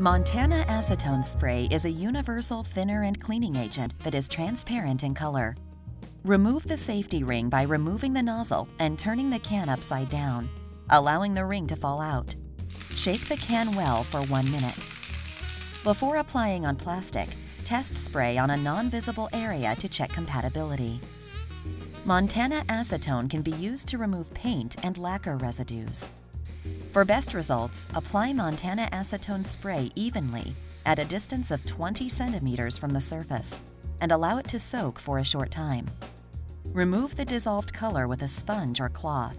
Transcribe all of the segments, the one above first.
Montana Acetone Spray is a universal thinner and cleaning agent that is transparent in color. Remove the safety ring by removing the nozzle and turning the can upside down, allowing the ring to fall out. Shake the can well for one minute. Before applying on plastic, test spray on a non-visible area to check compatibility. Montana acetone can be used to remove paint and lacquer residues. For best results, apply Montana acetone spray evenly at a distance of 20 centimeters from the surface and allow it to soak for a short time. Remove the dissolved color with a sponge or cloth.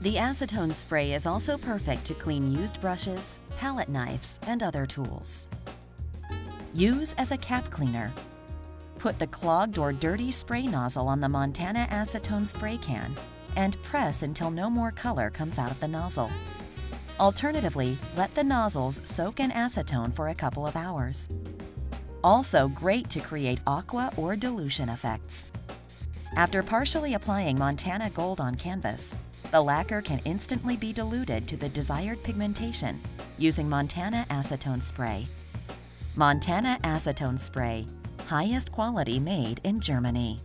The acetone spray is also perfect to clean used brushes, palette knives, and other tools. Use as a cap cleaner. Put the clogged or dirty spray nozzle on the Montana acetone spray can and press until no more color comes out of the nozzle. Alternatively, let the nozzles soak in acetone for a couple of hours. Also great to create aqua or dilution effects. After partially applying Montana Gold on canvas, the lacquer can instantly be diluted to the desired pigmentation using Montana Acetone Spray. Montana Acetone Spray, highest quality made in Germany.